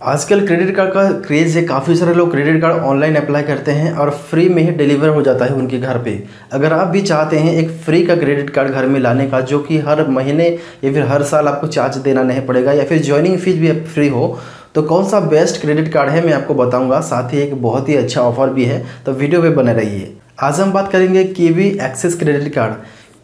आजकल credit card का craze है, काफ़ी सारे लोग क्रेडिट कार्ड ऑनलाइन अप्लाई करते हैं और फ्री में ही डिलीवर हो जाता है उनके घर पे। अगर आप भी चाहते हैं एक फ्री का क्रेडिट कार्ड घर में लाने का, जो कि हर महीने या फिर हर साल आपको चार्ज देना नहीं पड़ेगा या फिर ज्वाइनिंग फ़ीस भी फ्री हो तो कौन सा बेस्ट क्रेडिट कार्ड है मैं आपको बताऊँगा। साथ ही एक बहुत ही अच्छा ऑफ़र भी है तो वीडियो पर बने रहिए। आज हम बात करेंगे Kiwi Axis credit card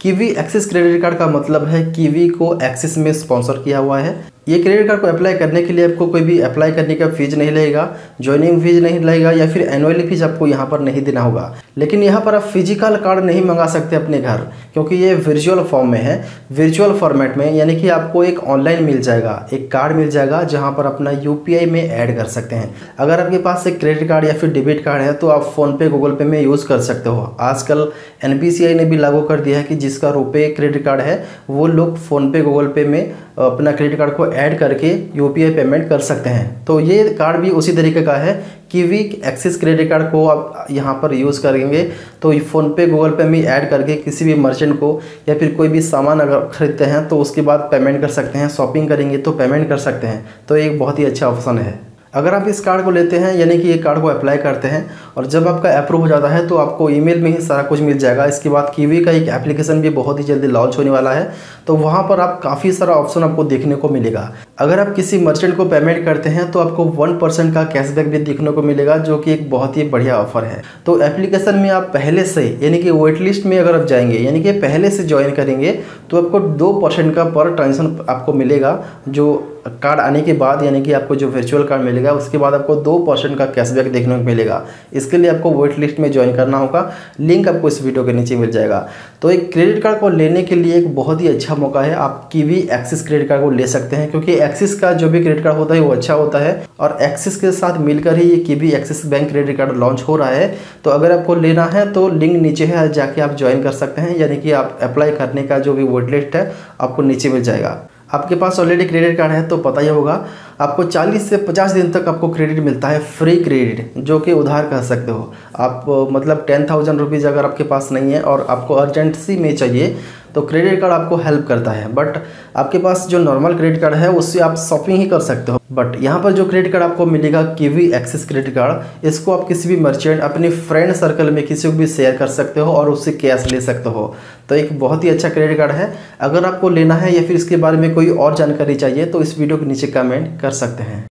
Kiwi Axis credit card का मतलब है कीवी को एक्सेस में स्पॉन्सर किया हुआ है। ये क्रेडिट कार्ड को अप्लाई करने के लिए आपको कोई भी अप्लाई करने का फ़ीस नहीं लगेगा ज्वाइनिंग फ़ीस नहीं लगेगा या फिर एनुअली फ़ीस आपको यहाँ पर नहीं देना होगा। लेकिन यहाँ पर आप फ़िज़िकल कार्ड नहीं मंगा सकते अपने घर, क्योंकि ये वर्चुअल फॉर्म में है। वर्चुअल फॉर्मेट में, यानी कि आपको एक ऑनलाइन मिल जाएगा, एक कार्ड मिल जाएगा, जहाँ पर अपना यूपीआई में ऐड कर सकते हैं। अगर आपके पास एक क्रेडिट कार्ड या फिर डेबिट कार्ड है तो आप फ़ोनपे गूगल पे में यूज़ कर सकते हो। आजकल एनबीसीआई ने भी लागू कर दिया है कि जिसका रुपये क्रेडिट कार्ड है, वो लोग फ़ोनपे गूगल पे में अपना क्रेडिट कार्ड को ऐड करके यूपीआई पेमेंट कर सकते हैं। तो ये कार्ड भी उसी तरीके का है कि वी एक्सिस क्रेडिट कार्ड को आप यहाँ पर यूज़ करेंगे। तो फ़ोनपे गूगल पे में ऐड करके किसी भी मर्चेंट को या फिर कोई भी सामान अगर खरीदते हैं तो उसके बाद पेमेंट कर सकते हैं। शॉपिंग करेंगे तो पेमेंट कर सकते हैं। तो एक बहुत ही अच्छा ऑप्शन है। अगर आप इस कार्ड को लेते हैं, यानी कि ये कार्ड को अप्लाई करते हैं, और जब आपका अप्रूव हो जाता है तो आपको ईमेल में ही सारा कुछ मिल जाएगा। इसके बाद कीवी का एक एप्लीकेशन भी बहुत ही जल्दी लॉन्च होने वाला है। तो वहाँ पर आप काफ़ी सारा ऑप्शन आपको देखने को मिलेगा। अगर आप किसी मर्चेंट को पेमेंट करते हैं तो आपको वन परसेंट का कैशबैक भी देखने को मिलेगा, जो कि एक बहुत ही बढ़िया ऑफ़र है। तो एप्लीकेशन में आप पहले से, यानी कि वेट लिस्ट में अगर आप जाएँगे, यानी कि पहले से ज्वाइन करेंगे तो आपको दो परसेंट का पर ट्रांजेक्शन आपको मिलेगा, जो कार्ड आने के बाद, यानी कि आपको जो वर्चुअल कार्ड मिलेगा, उसके बाद आपको दो परसेंट का कैशबैक देखने को मिलेगा। इसके लिए आपको वेट लिस्ट में ज्वाइन करना होगा। लिंक आपको इस वीडियो के नीचे मिल जाएगा। तो एक क्रेडिट कार्ड को लेने के लिए एक बहुत ही अच्छा मौका है। आप कीवी एक्सिस क्रेडिट कार्ड को ले सकते हैं, क्योंकि एक्सिस का जो भी क्रेडिट कार्ड होता है, वो अच्छा होता है। और एक्सिस के साथ मिलकर ही ये Kiwi Axis bank credit card launch हो रहा है। तो अगर आपको लेना है तो लिंक नीचे है, जाके आप ज्वाइन कर सकते हैं। यानी कि आप अप्लाई करने का जो भी वेट लिस्ट है, आपको नीचे मिल जाएगा। आपके पास ऑलरेडी क्रेडिट कार्ड है तो पता ही होगा। आपको 40 से 50 दिन तक आपको क्रेडिट मिलता है फ्री क्रेडिट जो कि उधार कह सकते हो। आप मतलब टेन थाउज़ेंड रुपीज़ अगर आपके पास नहीं है और आपको अर्जेंसी में चाहिए तो क्रेडिट कार्ड आपको हेल्प करता है बट आपके पास जो नॉर्मल क्रेडिट कार्ड है, उससे आप शॉपिंग ही कर सकते हो। बट यहाँ पर जो क्रेडिट कार्ड आपको मिलेगा कीवी एक्सेस क्रेडिट कार्ड इसको आप किसी भी मर्चेंट अपने फ्रेंड सर्कल में किसी को भी शेयर कर सकते हो और उससे कैश ले सकते हो। तो एक बहुत ही अच्छा क्रेडिट कार्ड है। अगर आपको लेना है या फिर इसके बारे में कोई और जानकारी चाहिए तो इस वीडियो के नीचे कमेंट कर सकते हैं।